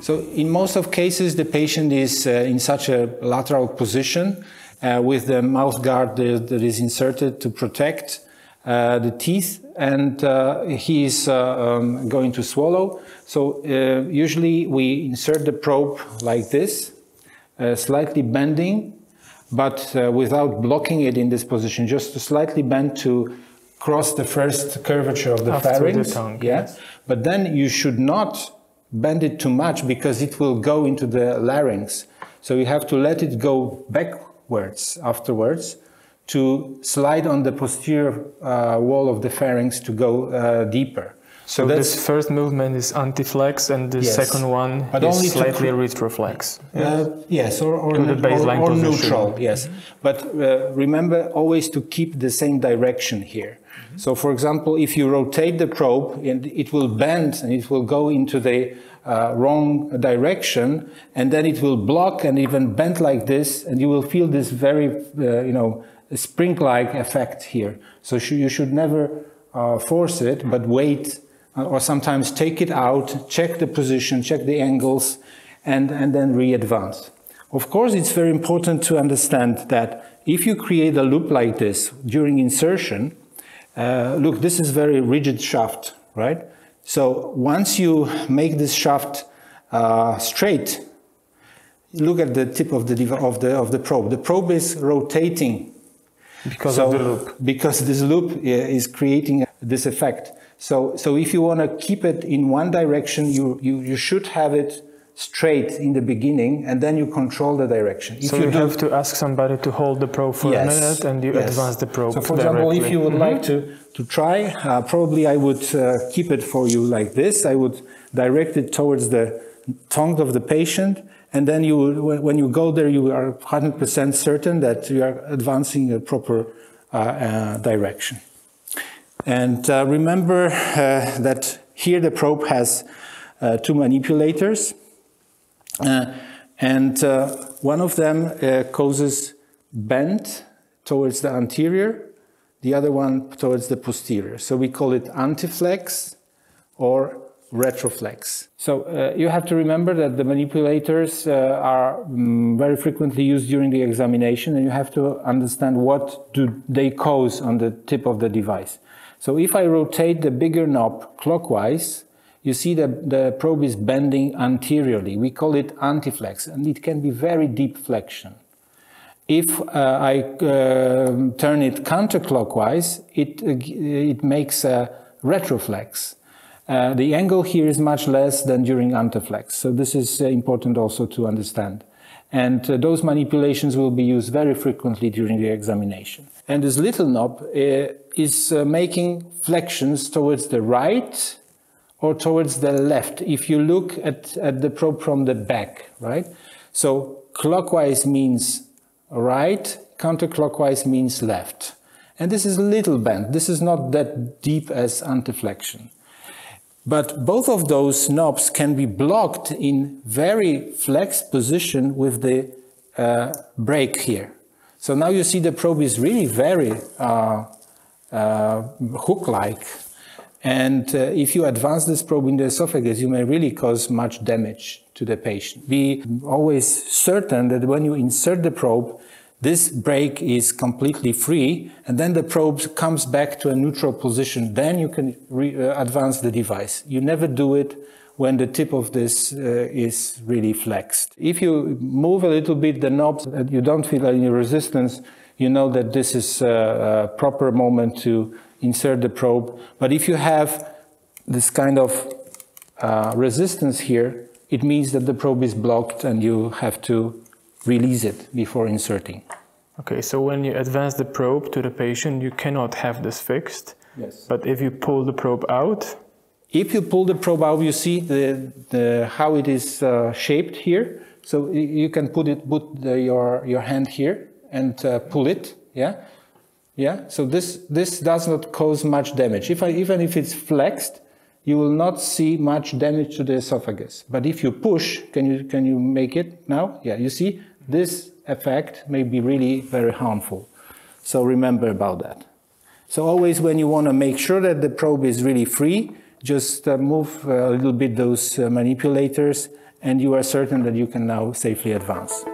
So in most of cases, the patient is uh, in such a lateral position uh, with the mouth guard that, that is inserted to protect uh, the teeth, and uh, he is uh, um, going to swallow. So uh, usually we insert the probe like this, slightly bending, but without blocking it in this position, just to slightly bend to cross the first curvature of the After pharynx. The tongue, yeah, yes. but then you should not bend it too much because it will go into the larynx. So you have to let it go backwards afterwards to slide on the posterior uh, wall of the pharynx to go uh, deeper. So, this first movement is anteflex, and the Yes. second one But is only slightly cr- retroflex. Uh, yes, or, or, To the or- baseline or position. neutral, yes. But uh, remember always to keep the same direction here. So, for example, if you rotate the probe, and it will bend and it will go into the uh, wrong direction, and then it will block and even bend like this, and you will feel this very, uh, you know, spring-like effect here. So sh- you should never uh, force it, but wait, or sometimes take it out, check the position, check the angles, and, and then re-advance. Of course, it's very important to understand that if you create a loop like this during insertion, uh, look, this is very rigid shaft, right? So once you make this shaft uh, straight, look at the tip of the, of, the, of the probe. The probe is rotating Because so, of the loop. Because this loop is creating this effect. So, so if you want to keep it in one direction, you, you, you should have it straight in the beginning and then you control the direction. If So you, do- have to ask somebody to hold the probe for a minute, and you yes. advance the probe. So, for example, if you would like to, to try, uh, probably I would uh, keep it for you like this. I would direct it towards the tongue of the patient, and then you, when when you go there, you are 100% certain that you are advancing a proper uh, uh, direction. And uh, remember uh, that here the probe has uh, two manipulators. Uh, and uh, one of them uh, causes bend towards the anterior, the other one towards the posterior. So we call it anteflex or retroflex. So uh, you have to remember that the manipulators uh, are mm, very frequently used during the examination and you have to understand what do they cause on the tip of the device. So if I rotate the bigger knob clockwise, you see that the probe is bending anteriorly. We call it anteflex, and it can be very deep flexion. If uh, I um turn it counterclockwise, it, uh, it makes a retroflex. Uh, the angle here is much less than during anteflex, so this is uh, important also to understand. And uh, those manipulations will be used very frequently during the examination. And this little knob uh, is uh, making flexions towards the right or towards the left if you look at, at the probe from the back, right? So clockwise means right, counterclockwise means left. And this is little bend. This is not that deep as anteflexion. But both of those knobs can be blocked in very flexed position with the uh, brake here. So now you see the probe is really very uh, uh, hook-like. And uh, if you advance this probe in the esophagus, you may really cause much damage to the patient. Be always certain that when you insert the probe, this brake is completely free, and then the probe comes back to a neutral position. Then you can uh, advance the device. You never do it when the tip of this uh, is really flexed. If you move a little bit the knobs and you don't feel any resistance, you know that this is a, a proper moment to insert the probe. But if you have this kind of uh, resistance here, it means that the probe is blocked and you have to release it before inserting. Okay, so when you advance the probe to the patient, you cannot have this fixed. Yes. But if you pull the probe out, If you pull the probe out, you see the, the, how it is uh, shaped here. So you can put it, put the, your, your hand here and uh, pull it. Yeah. Yeah. So this, this does not cause much damage. If I, even if it's flexed, you will not see much damage to the esophagus. But if you push, can you, can you make it now? Yeah. You see, this effect may be really very harmful. So remember about that. So always when you want to make sure that the probe is really free, just uh, move uh, a little bit those uh, manipulators and you are certain that you can now safely advance.